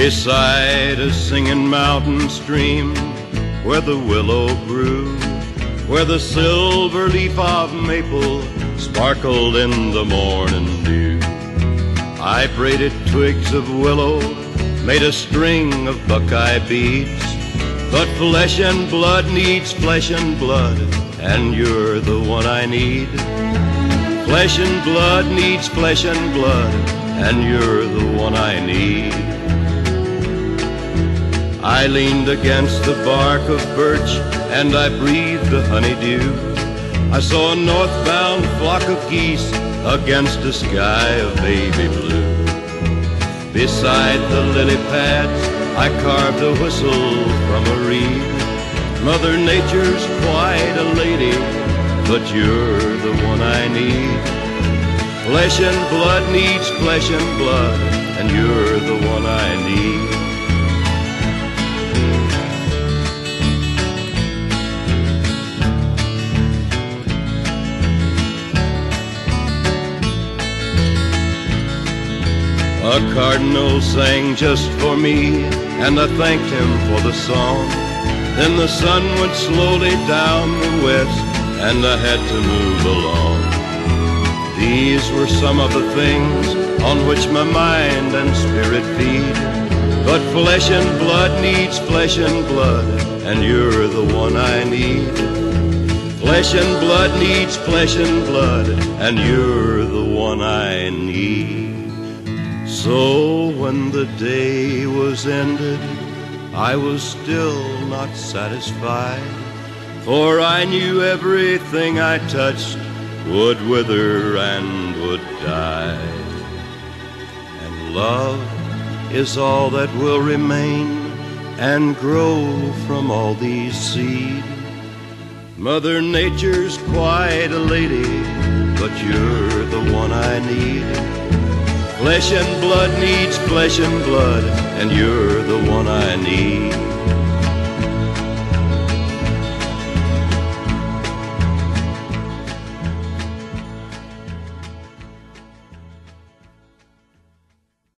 Beside a singing mountain stream where the willow grew, where the silver leaf of maple sparkled in the morning dew. I braided twigs of willow, made a string of buckeye beads. But flesh and blood needs flesh and blood, and you're the one I need. Flesh and blood needs flesh and blood, and you're the one I need. I leaned against the bark of birch, and I breathed the honeydew. I saw a northbound flock of geese against a sky of baby blue. Beside the lily pads, I carved a whistle from a reed. Mother Nature's quite a lady, but you're the one I need. Flesh and blood needs flesh and blood, and you're the one I need. A cardinal sang just for me, and I thanked him for the song. Then the sun went slowly down the west, and I had to move along. These were some of the things on which my mind and spirit feed. But flesh and blood needs flesh and blood, and you're the one I need. Flesh and blood needs flesh and blood, and you're the one I need. So when the day was ended, I was still not satisfied, for I knew everything I touched would wither and would die. And love is all that will remain and grow from all these seed. Mother Nature's quite a lady, but you're the one I need. Flesh and blood needs flesh and blood, and you're the one I need.